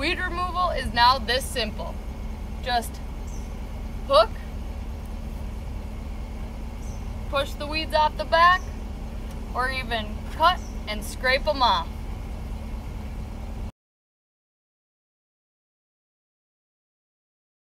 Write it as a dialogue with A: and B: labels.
A: Weed removal is now this simple. Just hook, push the weeds off the back, or even cut and scrape them off.